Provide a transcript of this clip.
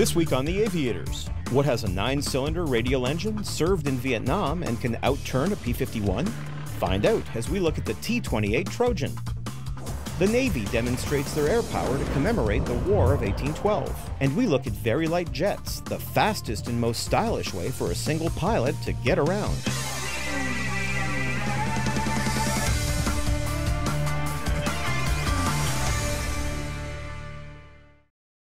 This week on The Aviators, what has a nine cylinder radial engine, served in Vietnam, and can outturn a P 51? Find out as we look at the T 28 Trojan. The Navy demonstrates their air power to commemorate the War of 1812. And we look at very light jets, the fastest and most stylish way for a single pilot to get around.